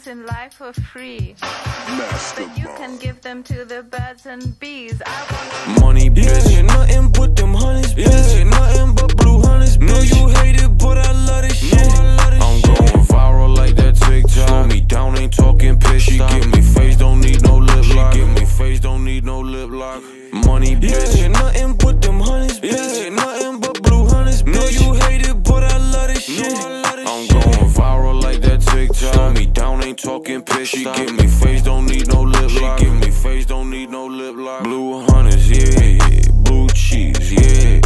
things in life for free. But you can give them to the birds and bees. I want Money, bitch. Yeah, nothing but them honeys, bitch. Yeah. Nothing but blue honeys, bitch. No, you hate it, but I love this shit. I'm going viral like that TikTok. Slow me down, ain't talking piss. She give me face, don't need no lip lock. She Give me face, don't need no lip lock. Money, bitch. Yeah, down, ain't talking piss. She give me face, don't need no lip lock. She give me face, don't need no lip lock. Blue hunters, yeah, blue cheese, yeah,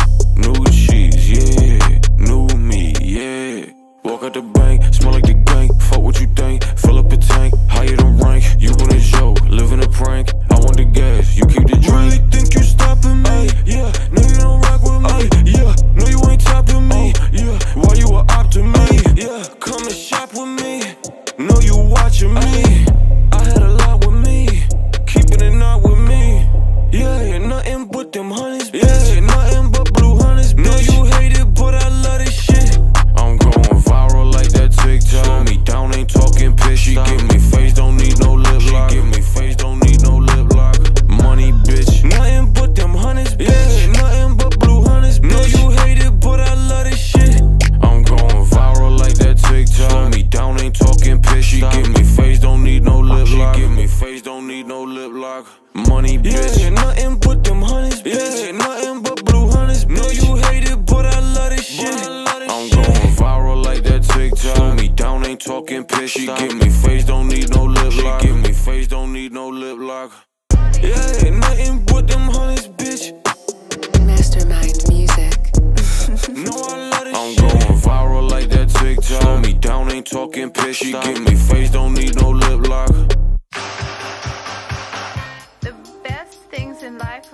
Money, bitch. Yeah, nothing but them honeys, bitch. Yeah. Nothing but blue honeys, bitch. No, you hate it, but I love this shit. I'm going viral like that TikTok. Slow me down, ain't talking piss. She give me face, don't need no lip lock. She give me face, don't need no lip lock. Yeah, nothing but them honeys, bitch. Mastermind Music. No, I love this I'm shit. going viral like that TikTok. Slow me down, ain't talking piss. She give me face, don't need no lip lock.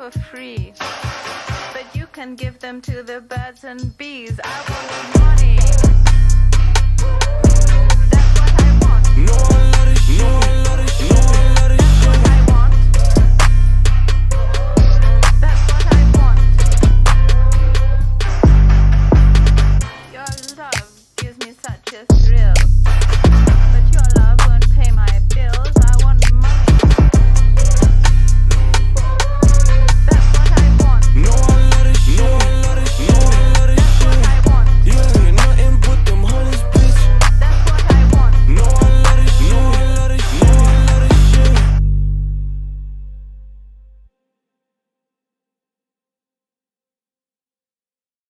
for free. But you can give them to the birds and bees. I want the money.